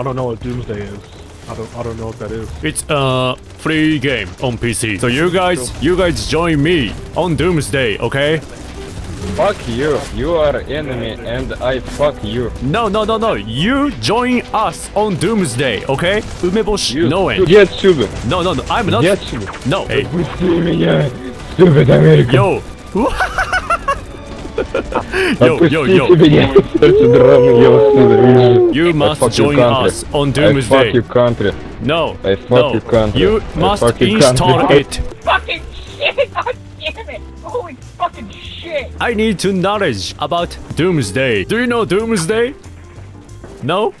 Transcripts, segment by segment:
I don't know what Doomsday is. I don't, I don't know what that is. It's a free game on PC. So you guys, you guys join me on Doomsday, okay? Fuck you. You are enemy and I fuck you. No, no, no, no. You join us on Doomsday, okay? Umeboshi you, no end. Get stupid. No, no, no. I'm not. Get stupid. No. Hey. Yo. yo, yo, yo. You must join us on Doomsday. I fuck your country. No, I fuck no. your country. You must install it. It! Holy fucking shit! I need to knowledge about Doomsday. Do you know Doomsday? No?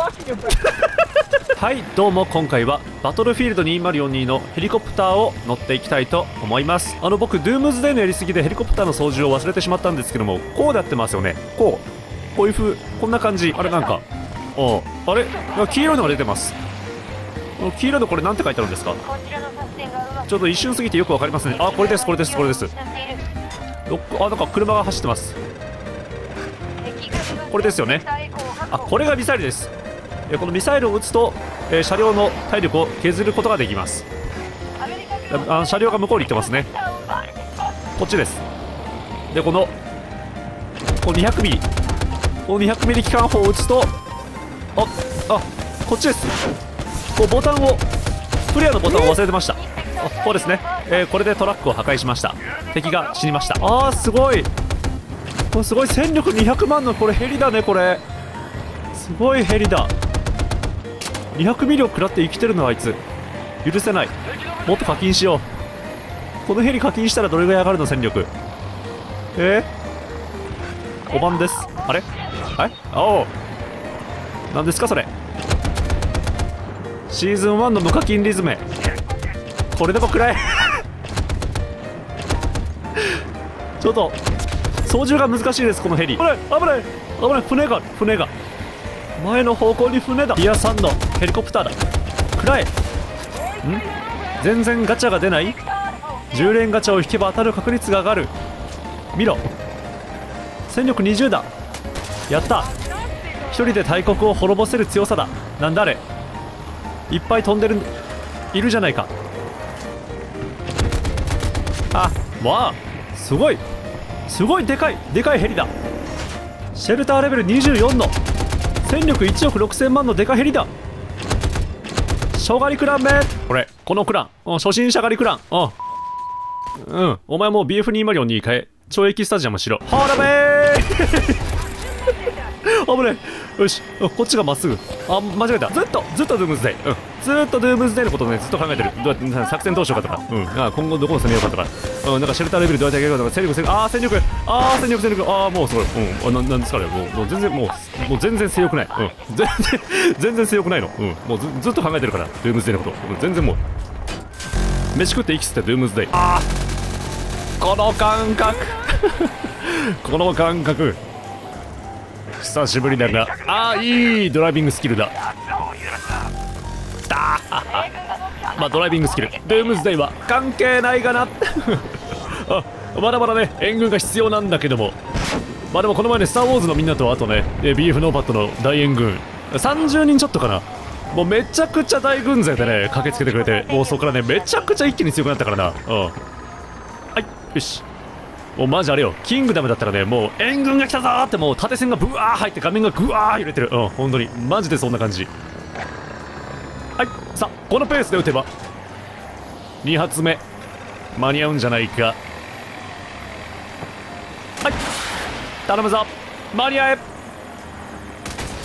はいどうも今回はバトルフィールド2042のヘリコプターを乗っていきたいと思います。あの僕ドゥームズデーのやりすぎでヘリコプターの操縦を忘れてしまったんですけどもこうやってますよね。こう。こういう風こんな感じ。あれなんか。おあ。れ？あ黄色いのが出てます。あ黄色いのこれなんて書いてあるんですか？こちょっと一瞬過ぎてよくわかりますね。あこれですこれですこれです。あなんか車が走ってます。これですよね。あこれがミサイルです。えこのミサイルを撃つと、車両の体力を削ることができます。あ車両が向こうに行ってますね。こっちです。でこのこの200ミリ。この200ミリ機関砲を撃つとああこっちです。こうボタンをクリアのボタンを忘れてました。あこうですね、えーこれでトラックを破壊しました。敵が死にました。あーすごい。これすごい。戦力200万のこれヘリだねこれ。すごいヘリだ。200ミリを食らって生きてるのあいつ。許せない。もっと課金しよう。このヘリ課金したらどれぐらい上がるの戦力？え？ー、5番です。あれ？はいおお何ですかそれ？シーズン1の無課金リズム。これでも暗い ちょっと操縦が難しいですこのヘリ。危ない危ない。危ない船が船が。前の方向に船だ。リア3のヘリコプターだ。暗い。ん？全然ガチャが出ない？10連ガチャを引けば当たる確率が上がる。見ろ。戦力20だ。やった。一人で大国を滅ぼせる強さだ。なんだあれ。いっぱい飛んでるいるじゃないか。あわあ。すごい。すごいでかいでかいヘリだ。シェルターレベル24の。戦力1億6000万のデカヘリだ。初狩りクランめこれこのクラン。うん。初心者狩りクラン。うん。うん。お前もう BF204 に変え。懲役スタジアムしろ。ほらべー。危ないよし。うんこっちがまっすぐ。あ間違えた。ずっとずっとドゥームズデイ、うん、ずっとドゥームズデイのことをねずっと考えてる。どうやってな作戦どうしようかとか、うん、あ今後どこを攻めようかとか、うん、なんかシェルターレベルどうやって上げようかとか。戦力戦力あー戦力。あー戦力戦力。あーもうすごい。うん。あななんですかね。もうもう全然もうもう全然性欲ない。うん。全然 全然性欲ないの。うん。もうずずっと考えてるから。ドゥームズデイのこと、うん、全然もう。飯食って息吸ってドゥームズデイ。あー。この感覚。この感覚久しぶりだがああいいドライビングスキルだ。だ。まあドライビングスキル。ドゥームズデイは関係ないかな。あまだまだね援軍が必要なんだけども。まあでもこの前ねスター・ウォーズのみんなとあとねえ BF ノーパットの大援軍。30人ちょっとかな。もうめちゃくちゃ大軍勢でね駆けつけてくれてもうそこからねめちゃくちゃ一気に強くなったからな。うん。はいよし。もうマジあれよ。キングダムだったらねもう援軍が来たぞーってもう縦線がブワー入って画面がグワー揺れてる。うん本当に。マジでそんな感じ。はいさあこのペースで撃てば2発目。間に合うんじゃないか。はい頼むぞ。間に合え。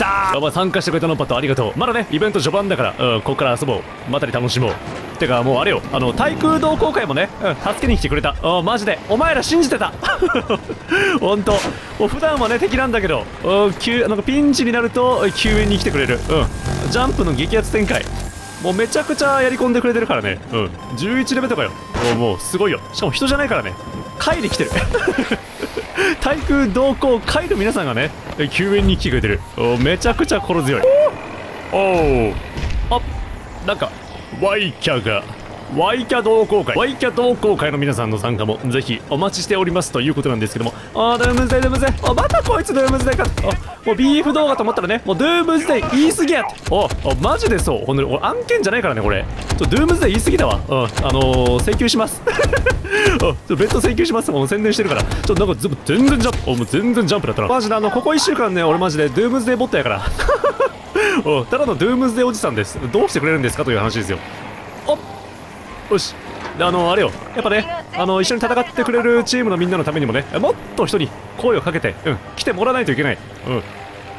だーお前参加してくれたのパットありがとう。まだねイベント序盤だからうんここから遊ぼう。またり楽しもう。てかもうあれよ。あの対空同好会もね、うん、助けに来てくれた。うんマジで。お前ら信じてた。本当。もう普段はね敵なんだけど急なんかピンチになると救援に来てくれる。うん。ジャンプの激アツ展開。もうめちゃくちゃやり込んでくれてるからね。うん。11レベルとかよ。もうすごいよ。しかも人じゃないからね。帰り来てる。対空同行会の皆さんがね救援に来てくれてる。おめちゃくちゃ心強い。おおあなんかワイキャが。ワイキャ同好会ワイキャ同好会の皆さんの参加もぜひお待ちしておりますということなんですけども。あードゥームズデイドームズデイ。あまたこいつドゥームズデイか。あもうビーフ動画と思ったらねもうドゥームズデイ言い過ぎやって。おおマジでそう。ほんとに俺案件じゃないからねこれ。ちょドゥームズデイ言い過ぎだわ。うん。あのー、請求します。あちょっと別途請求します。もう宣伝してるから。ちょっとなんかず全然ジャンプ。おもう全然ジャンプだったな。マジであのここ1週間ね俺マジでドゥームズデイボットやから。おただのドゥームズデイおじさんです。どうしてくれるんですか？という話ですよ。よし。であのあれよ。やっぱねあの一緒に戦ってくれるチームのみんなのためにもねもっと人に声をかけて、うん、来てもらわないといけない、うん、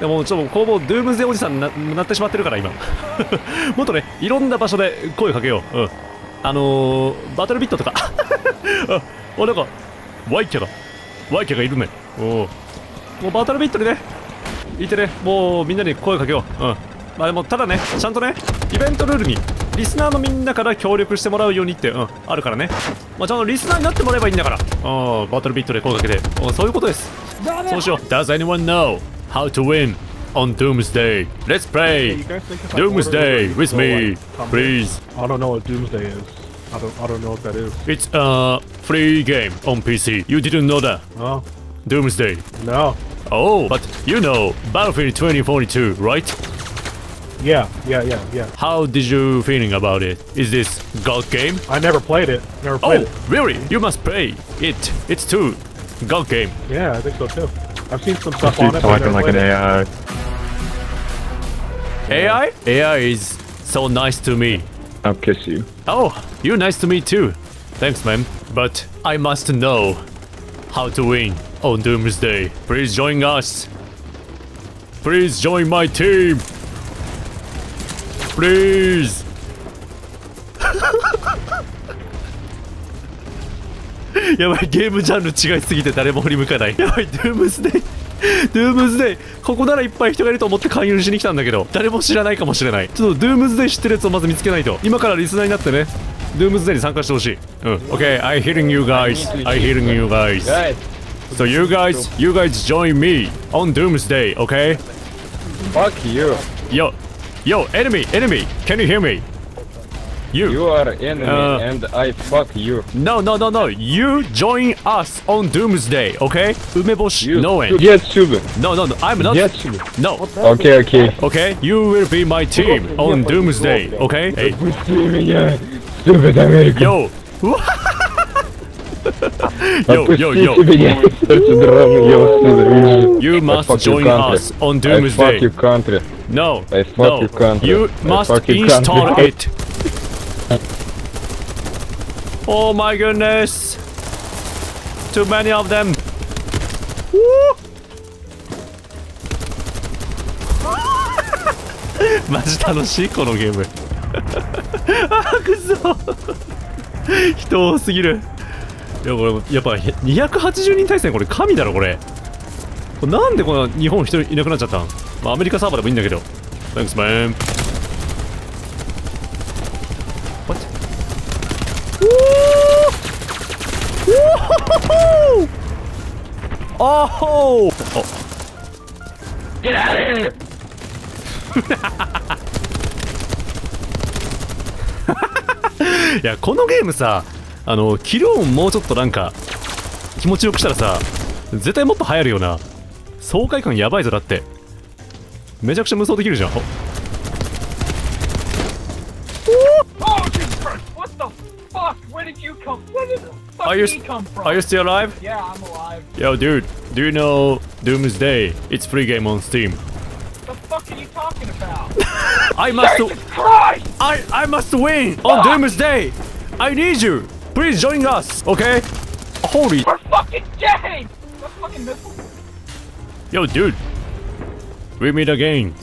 でもちょっと工房ドゥームズデーおじさんにななってしまってるから今。もっとねいろんな場所で声をかけよう、うん、あのー、バトルビットとか。あおなんかワイキャだ。ワイキャがいるね。おうもうバトルビットでねいてねもうみんなに声をかけよう。うん。まあでもただねちゃんとねイベントルールにリスナーのみんなから協力してもらうようにって、うん、あるからね。まあ、ちゃんとリスナーになってもらえばいいんだから。うん、バトルビットで声かけて。うん、そういうことです。そうしよう。Does anyone know how to win on Doomsday? Let's play Doomsday it, with me, please. I don't know what Doomsday is. I don't I don't know what that is. It's a free game on PC. You didn't know that. Oh Doomsday. no. Oh, but you know Battlefield 2042, right? Yeah, yeah, yeah, yeah. How did you feeling about it? Is this God game? I never played it. Never played Oh, it. really? You must play it. It's too God game. Yeah, I think so too. I've seen some stuff She's on it. but talking like an played it. AI. AI? AI is so nice to me. I'll kiss you. Oh, you're nice to me too. Thanks, man. But I must know how to win on Doomsday. Please join us. Please join my team. Please. やばいゲームジャンル違いすぎて誰も振り向かない。やばいドゥームズデイ。ドゥームズデイ。ここならいっぱい人がいると思って勧誘しに来たんだけど誰も知らないかもしれない。ちょっとドゥームズデイ知ってるやつをまず見つけないと。今からリスナーになってね。ドゥームズデイに参加してほしい。うん。OK I hearing you guys. I hearing you guys. Guys, So you guys you guys join me on Doomsday okay? Fuck you. Yo Yo, enemy, enemy! Can you hear me? You. You are enemy uh, and I fuck you. No, no, no, no. You join us on Doomsday, okay? Umeboshi you, Noen. You get No, no, no. I'm not. Getsubu. No. Okay, okay. Okay, you will be my team on Doomsday, okay? Hey. Yo. yo, yo, yo. you must join us on Doomsday. I fuck your country. No, I fuck no. your country. You must install it. oh my goodness. Too many of them. Woo! マジ楽しいこのゲームあーくそ人多すぎるいやこれやっぱ280人対戦これ神だろこれ。これなんでこんな日本人いなくなっちゃったん、まあ、アメリカサーバーでもいいんだけど。Thanks man. What? おーおーおー Get out of here! いやこのゲームさあのキル音もうちょっとなんか気持ちよくしたらさ絶対もっと流行るよな爽快感やばいぞだってめちゃくちゃ無双できるじゃんお Oh, fuck Are you, are you still alive? Yeah, I'm alive. Yo dude, do you know Doomsday? It's free game on Steam The fuck are you talking about? I must Jesus Christ! I, I must win on Doomsday I need you Please join us, okay? Holy We're fucking dead! Fucking missile. Yo, dude. We meet again.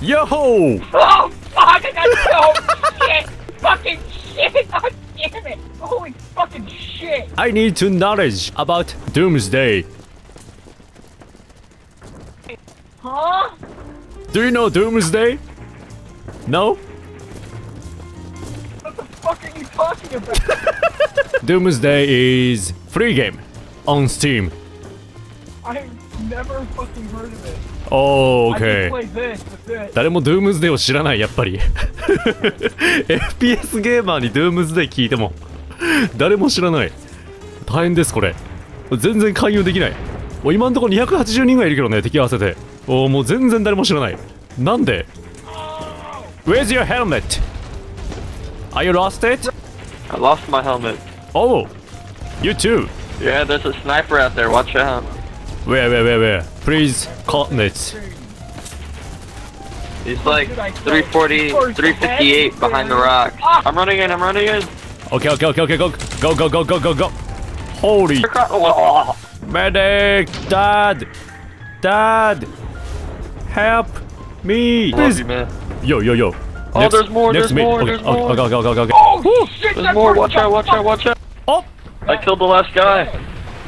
Yo! Oh fuck! I got so shit! Fucking shit! God damn it! Holy fucking shit! I need to knowledge about Doomsday. Huh? Do you know Doomsday? No? Doomsday is free game on 誰もドームズデーを知らないやっぱり FPS ゲーマーにドームズデー聞いても誰も知らない大変ですこれ全然勧誘できないも今んとこ280人ぐらいいるけどね敵合わせてもう全然誰も知らないなんで、Where's your helmet? Are you lost it? I lost my helmet. Oh You too Yeah, there's a sniper out there. Watch out. Where where where where Please cotton it He's like 340, 358 behind the rock. I'm running in. I'm running in. Okay okay okay okay go go go go go go go Holy Oh, Medic! Dad! Dad! Help me! love Please! you, man. Yo, yo, yo. Oh, there's more, there's mate. more, Okay, there's okay, more. Okay, okay, okay, okay. Oh shit! There's more. Watch out. Watch out. Watch out. Oh! I killed the last guy.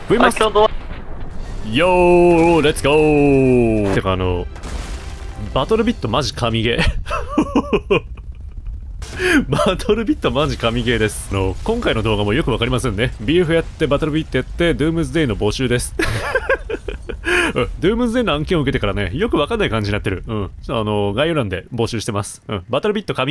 We I must... killed the. Yo! Let's go! てかあの、バトルビットマジ神ゲー。バトルビットマジ神ゲーです。あの、今回の動画もよくわかりませんね。BF やって、バトルビットやって、ドゥームズデイの募集です。うん、ドゥームズデイの案件を受けてからね、よくわかんない感じになってる。うん。あの、概要欄で募集してます。うん。バトルビット神ゲー